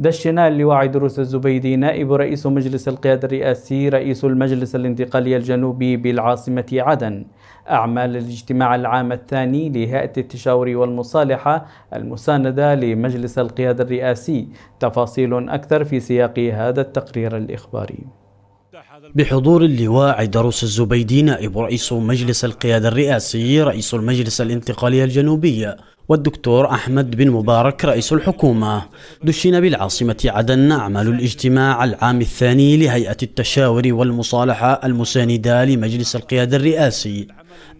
دشن اللواء دروس الزبيدي نائب رئيس مجلس القيادة الرئاسي رئيس المجلس الانتقالي الجنوبي بالعاصمة عدن. أعمال الاجتماع العام الثاني لهيئة التشاور والمصالحة المساندة لمجلس القيادة الرئاسي. تفاصيل أكثر في سياق هذا التقرير الإخباري. بحضور اللواء عيدروس الزبيدي نائب رئيس مجلس القيادة الرئاسي رئيس المجلس الانتقالي الجنوبي والدكتور أحمد بن مبارك رئيس الحكومة. دشن بالعاصمة عدن أعمال الاجتماع العام الثاني لهيئة التشاور والمصالحة المساندة لمجلس القيادة الرئاسي.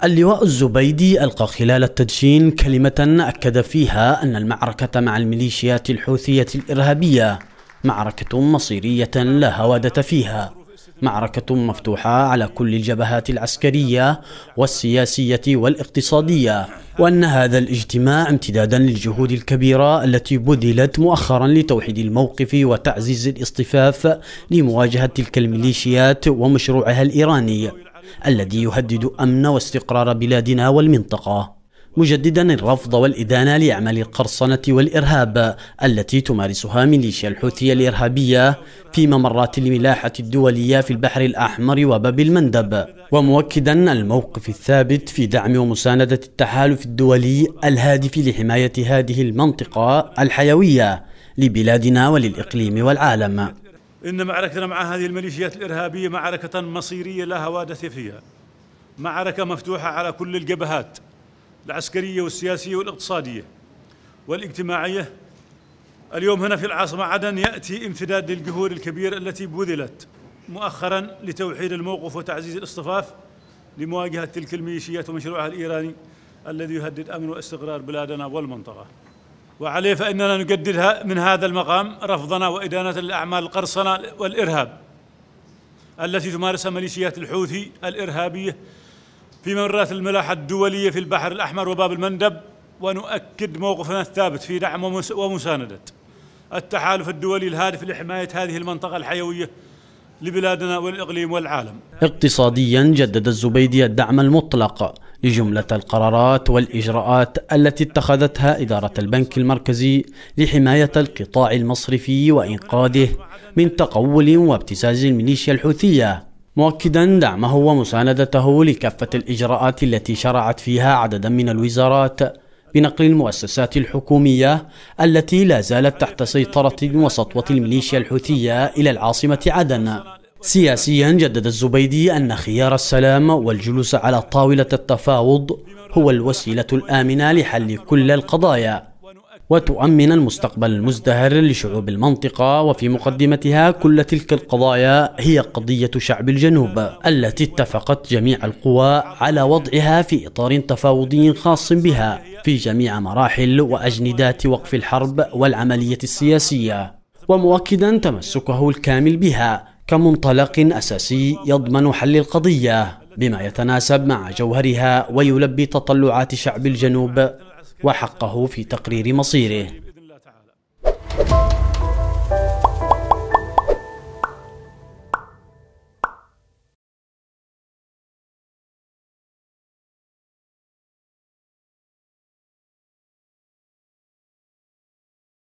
اللواء الزبيدي ألقى خلال التدشين كلمة أكد فيها أن المعركة مع الميليشيات الحوثية الإرهابية معركة مصيرية لا هوادة فيها. معركة مفتوحة على كل الجبهات العسكرية والسياسية والاقتصادية وأن هذا الاجتماع امتدادا للجهود الكبيرة التي بذلت مؤخرا لتوحيد الموقف وتعزيز الاصطفاف لمواجهة تلك الميليشيات ومشروعها الإيراني الذي يهدد أمن واستقرار بلادنا والمنطقة. مجددا الرفض والإدانة لأعمال القرصنة والإرهاب التي تمارسها ميليشيا الحوثية الإرهابية في ممرات الملاحة الدولية في البحر الأحمر وباب المندب. ومؤكدا الموقف الثابت في دعم ومساندة التحالف الدولي الهادف لحماية هذه المنطقة الحيوية لبلادنا وللإقليم والعالم. إن معركتنا مع هذه الميليشيات الإرهابية معركة مصيرية لا هوادث فيها. معركة مفتوحة على كل الجبهات. العسكرية والسياسية والاقتصادية والاجتماعية. اليوم هنا في العاصمة عدن يأتي امتداد للجهود الكبيرة التي بذلت مؤخرا لتوحيد الموقف وتعزيز الاصطفاف لمواجهة تلك الميليشيات ومشروعها الإيراني الذي يهدد أمن واستقرار بلادنا والمنطقة. وعليه فإننا نجدد من هذا المقام رفضنا وإدانة الأعمال القرصنة والإرهاب التي تمارسها ميليشيات الحوثي الإرهابية في ممرات الملاحة الدولية في البحر الأحمر وباب المندب ونؤكد موقفنا الثابت في دعم ومساندة. التحالف الدولي الهادف لحماية هذه المنطقة الحيوية لبلادنا والإقليم والعالم. اقتصاديا جدد الزبيدي الدعم المطلق لجملة القرارات والإجراءات التي اتخذتها إدارة البنك المركزي لحماية القطاع المصرفي وإنقاذه من تقول وابتزاز الميليشيا الحوثية. مؤكدا دعمه ومساندته لكافة الإجراءات التي شرعت فيها عددا من الوزارات بنقل المؤسسات الحكومية التي لا زالت تحت سيطرة وسطوة الميليشيا الحوثية إلى العاصمة عدن. سياسيا جدد الزبيدي أن خيار السلام والجلوس على طاولة التفاوض هو الوسيلة الآمنة لحل كل القضايا. وتؤمن المستقبل المزدهر لشعوب المنطقة وفي مقدمتها كل تلك القضايا هي قضية شعب الجنوب التي اتفقت جميع القوى على وضعها في إطار تفاوضي خاص بها في جميع مراحل وأجندات وقف الحرب والعملية السياسية. ومؤكدا تمسكه الكامل بها كمنطلق أساسي يضمن حل القضية بما يتناسب مع جوهرها ويلبي تطلعات شعب الجنوب وحقه في تقرير مصيره.